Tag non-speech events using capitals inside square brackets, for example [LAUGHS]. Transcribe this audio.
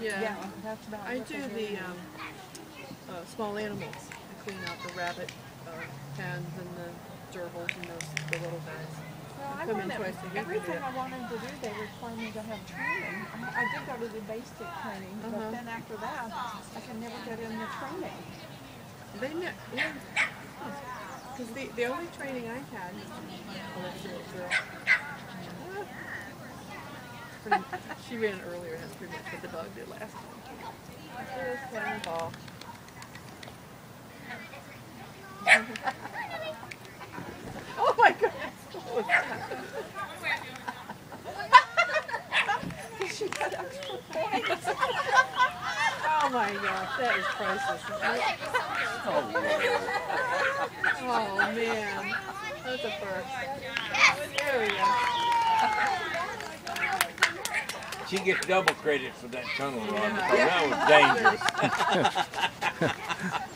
Yeah. Yeah, that's about I what do the um, uh, small animals. I clean out the rabbit uh, pens and the gerbils and those the little guys. Well, I come in twice a week everything. I wanted to do, they required me to have training. I, I did go to the basic training, Uh-huh. but then after that, I can never get in the training. They ne- yeah. Because the, the only training I had, oh, that's a little girl. Ah. Pretty- she ran earlier, that's pretty much what the dog did last time. Just playing ball. oh my goodness. What was that? she got extra points. Oh my gosh, that is priceless. Oh man, that's a first. There we go. She gets double credit for that tunnel run. That was dangerous. [LAUGHS]